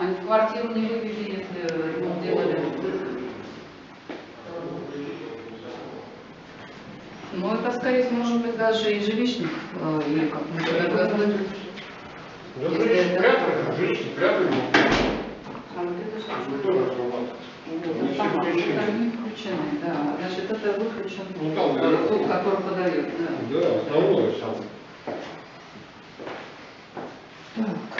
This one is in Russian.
Они в квартиру не вывели, если ремонт делали. Ну, это, скорее всего, может быть, даже и жилищник, э, или как, например, газовый. Да, жилищный прятали, жилищный прятали. А вот это что? Ну, автомат, включены. да. Значит, это выключен Ну, там, э, тот, который подает, да. Да, основное сам. Так.